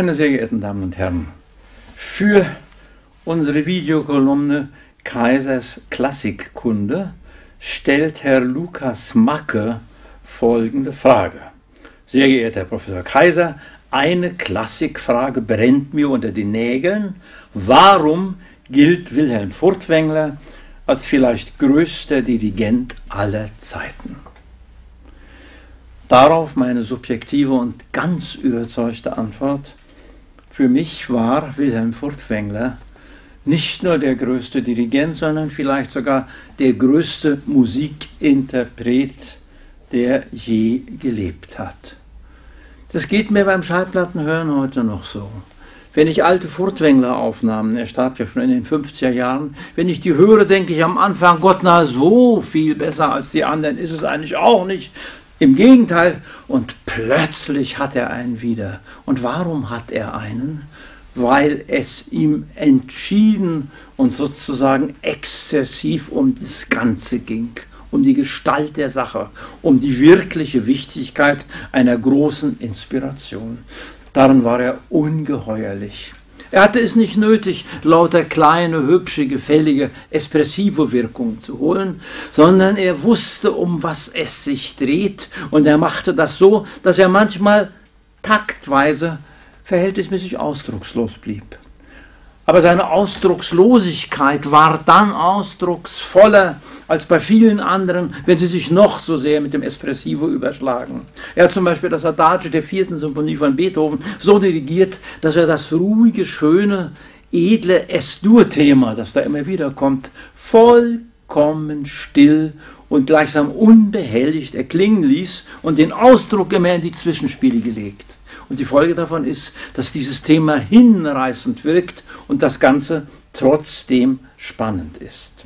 Meine sehr geehrten Damen und Herren, für unsere Videokolumne Kaisers Klassikkunde stellt Herr Lukas Macke folgende Frage. Sehr geehrter Herr Professor Kaiser, eine Klassikfrage brennt mir unter den Nägeln. Warum gilt Wilhelm Furtwängler als vielleicht größter Dirigent aller Zeiten? Darauf meine subjektive und ganz überzeugte Antwort. Für mich war Wilhelm Furtwängler nicht nur der größte Dirigent, sondern vielleicht sogar der größte Musikinterpret, der je gelebt hat. Das geht mir beim Schallplattenhören heute noch so. Wenn ich alte Furtwängler-Aufnahmen, er starb ja schon in den 50er Jahren, wenn ich die höre, denke ich am Anfang, Gott, na, so viel besser als die anderen ist es eigentlich auch nicht. Im Gegenteil, und plötzlich hat er einen wieder. Und warum hat er einen? Weil es ihm entschieden und sozusagen exzessiv um das Ganze ging, um die Gestalt der Sache, um die wirkliche Wichtigkeit einer großen Inspiration. Darin war er ungeheuerlich. Er hatte es nicht nötig, lauter kleine, hübsche, gefällige Espressivo-Wirkungen zu holen, sondern er wusste, um was es sich dreht und er machte das so, dass er manchmal taktweise verhältnismäßig ausdruckslos blieb. Aber seine Ausdruckslosigkeit war dann ausdrucksvoller als bei vielen anderen, wenn sie sich noch so sehr mit dem Espressivo überschlagen. Er hat zum Beispiel das Adagio der vierten Symphonie von Beethoven so dirigiert, dass er das ruhige, schöne, edle Es-Dur-Thema, das da immer wieder kommt, vollkommen still und gleichsam unbehelligt erklingen ließ und den Ausdruck immer in die Zwischenspiele gelegt. Und die Folge davon ist, dass dieses Thema hinreißend wirkt und das Ganze trotzdem spannend ist.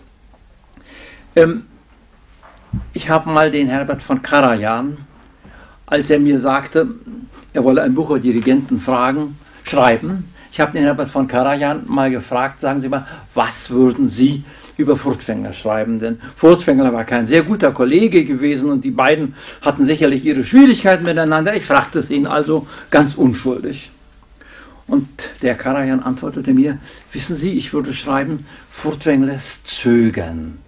Ähm, ich habe mal den Herbert von Karajan, als er mir sagte, er wolle ein Buch über Dirigenten fragen, schreiben. Ich habe den Herbert von Karajan mal gefragt, sagen Sie mal, was würden Sie über Furtwängler schreiben? Denn Furtwängler war kein sehr guter Kollege gewesen und die beiden hatten sicherlich ihre Schwierigkeiten miteinander. Ich fragte es ihn also ganz unschuldig. Und der Karajan antwortete mir, wissen Sie, ich würde schreiben, Furtwänglers Zögern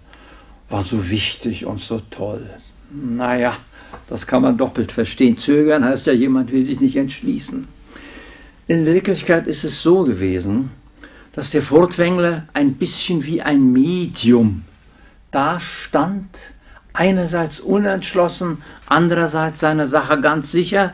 war so wichtig und so toll. Naja, das kann man doppelt verstehen. Zögern heißt ja, jemand will sich nicht entschließen. In Wirklichkeit ist es so gewesen, dass der Furtwängler ein bisschen wie ein Medium da stand, einerseits unentschlossen, andererseits seine Sache ganz sicher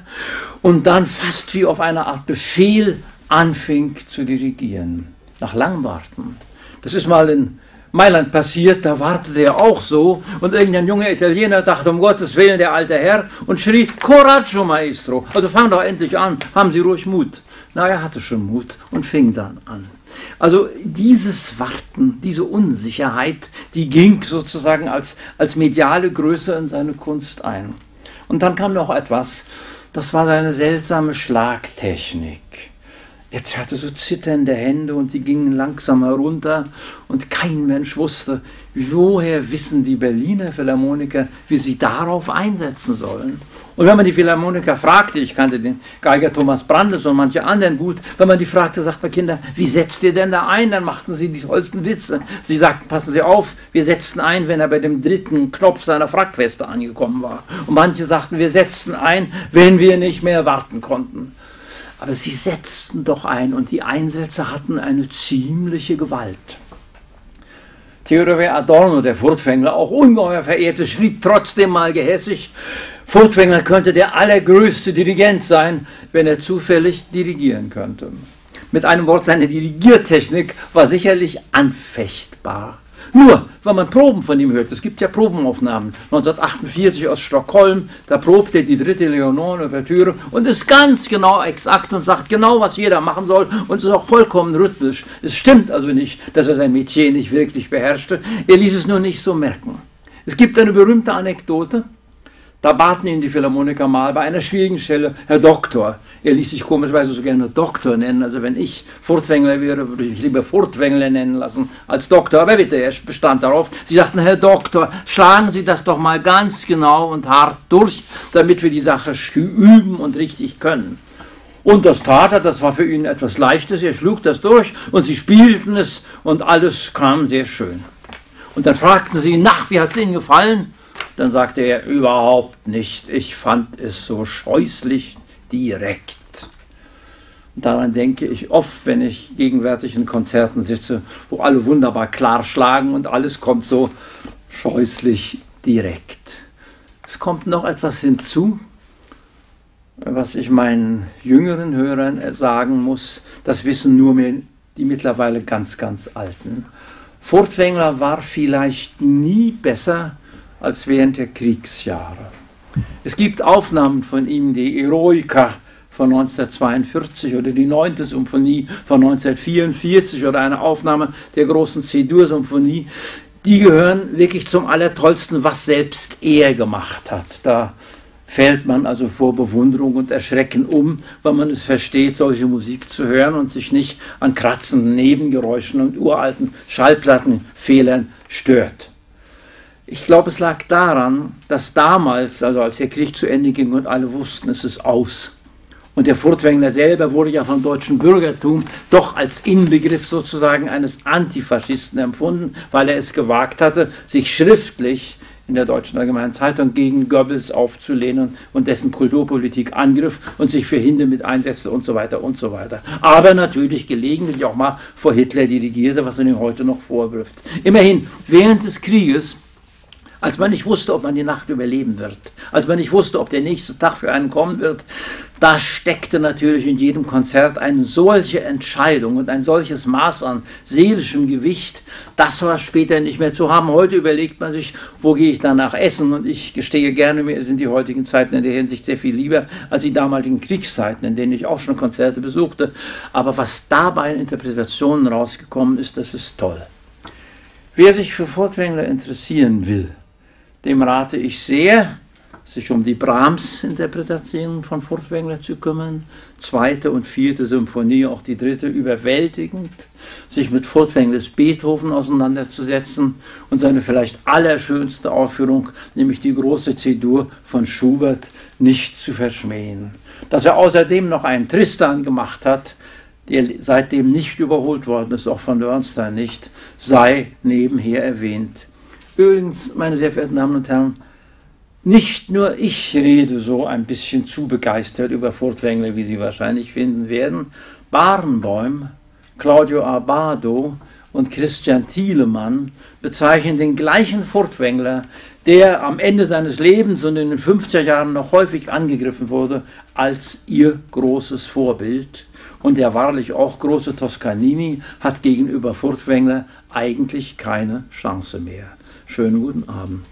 und dann fast wie auf eine Art Befehl anfing zu dirigieren. Nach langem Warten. Das ist mal in Mailand passiert, da wartete er auch so und irgendein junger Italiener dachte, um Gottes Willen, der alte Herr, und schrie, Coraggio, Maestro, also fang doch endlich an, haben Sie ruhig Mut. Na, er hatte schon Mut und fing dann an. Also dieses Warten, diese Unsicherheit, die ging sozusagen als, als mediale Größe in seine Kunst ein. Und dann kam noch etwas, das war seine seltsame Schlagtechnik. Jetzt hatte so zitternde Hände und die gingen langsam herunter und kein Mensch wusste, woher wissen die Berliner Philharmoniker, wie sie darauf einsetzen sollen. Und wenn man die Philharmoniker fragte, ich kannte den Geiger Thomas Brandes und manche anderen gut, wenn man die fragte, sagt man Kinder, wie setzt ihr denn da ein? Dann machten sie die tollsten Witze. Sie sagten, passen Sie auf, wir setzten ein, wenn er bei dem dritten Knopf seiner Frackweste angekommen war. Und manche sagten, wir setzten ein, wenn wir nicht mehr warten konnten. Aber sie setzten doch ein und die Einsätze hatten eine ziemliche Gewalt. Theodor Adorno, der Furtwängler, auch ungeheuer verehrte, schrieb trotzdem mal gehässig, Furtwängler könnte der allergrößte Dirigent sein, wenn er zufällig dirigieren könnte. Mit einem Wort, seine Dirigiertechnik war sicherlich anfechtbar. Nur, wenn man Proben von ihm hört, es gibt ja Probenaufnahmen, 1948 aus Stockholm, da probt er die dritte Leonore-Ouvertüre und ist ganz genau exakt und sagt genau, was jeder machen soll und ist auch vollkommen rhythmisch. Es stimmt also nicht, dass er sein Metier nicht wirklich beherrschte, er ließ es nur nicht so merken. Es gibt eine berühmte Anekdote, da baten ihn die Philharmoniker mal bei einer schwierigen Stelle, Herr Doktor. Er ließ sich komischerweise so gerne Doktor nennen. Also wenn ich Furtwängler wäre, würde ich mich lieber Furtwängler nennen lassen als Doktor. Aber bitte, er bestand darauf. Sie sagten, Herr Doktor, schlagen Sie das doch mal ganz genau und hart durch, damit wir die Sache üben und richtig können. Und das tat er, das war für ihn etwas Leichtes, er schlug das durch und sie spielten es und alles kam sehr schön. Und dann fragten sie ihn nach, wie hat es Ihnen gefallen? Dann sagte er, überhaupt nicht, ich fand es so scheußlich direkt. Daran denke ich oft, wenn ich gegenwärtig in Konzerten sitze, wo alle wunderbar klar schlagen und alles kommt so scheußlich direkt. Es kommt noch etwas hinzu, was ich meinen jüngeren Hörern sagen muss, das wissen nur die mittlerweile ganz, ganz Alten. Furtwängler war vielleicht nie besser als während der Kriegsjahre. Es gibt Aufnahmen von ihm, die Eroica von 1942 oder die 9. Symphonie von 1944 oder eine Aufnahme der großen C-Dur-Symphonie, die gehören wirklich zum Allertollsten, was selbst er gemacht hat. Da fällt man also vor Bewunderung und Erschrecken um, weil man es versteht, solche Musik zu hören und sich nicht an kratzenden Nebengeräuschen und uralten Schallplattenfehlern stört. Ich glaube, es lag daran, dass damals, also als der Krieg zu Ende ging und alle wussten, es ist aus, und der Furtwängler selber wurde ja vom deutschen Bürgertum doch als Inbegriff sozusagen eines Antifaschisten empfunden, weil er es gewagt hatte, sich schriftlich in der Deutschen Allgemeinen Zeitung gegen Goebbels aufzulehnen und dessen Kulturpolitik angriff und sich für Hinde mit einsetzte und so weiter und so weiter. Aber natürlich gelegentlich auch mal vor Hitler dirigierte, was er ihm heute noch vorwirft. Immerhin, während des Krieges als man nicht wusste, ob man die Nacht überleben wird, als man nicht wusste, ob der nächste Tag für einen kommen wird, da steckte natürlich in jedem Konzert eine solche Entscheidung und ein solches Maß an seelischem Gewicht, das war später nicht mehr zu haben. Heute überlegt man sich, wo gehe ich danach essen und ich gestehe gerne, mir sind die heutigen Zeiten in der Hinsicht sehr viel lieber als die damaligen Kriegszeiten, in denen ich auch schon Konzerte besuchte. Aber was dabei in Interpretationen rausgekommen ist, das ist toll. Wer sich für Furtwängler interessieren will, dem rate ich sehr, sich um die Brahms-Interpretation von Furtwängler zu kümmern. Zweite und vierte Symphonie, auch die dritte, überwältigend. Sich mit Furtwänglers Beethoven auseinanderzusetzen und seine vielleicht allerschönste Aufführung, nämlich die große C-Dur von Schubert, nicht zu verschmähen. Dass er außerdem noch einen Tristan gemacht hat, der seitdem nicht überholt worden ist, auch von Bernstein nicht, sei nebenher erwähnt. Übrigens, meine sehr verehrten Damen und Herren, nicht nur ich rede so ein bisschen zu begeistert über Furtwängler, wie Sie wahrscheinlich finden werden. Barenbäum, Claudio Abado und Christian Thielemann bezeichnen den gleichen Furtwängler, der am Ende seines Lebens und in den 50er Jahren noch häufig angegriffen wurde, als ihr großes Vorbild. Und der wahrlich auch große Toscanini hat gegenüber Furtwängler eigentlich keine Chance mehr. Schönen guten Abend.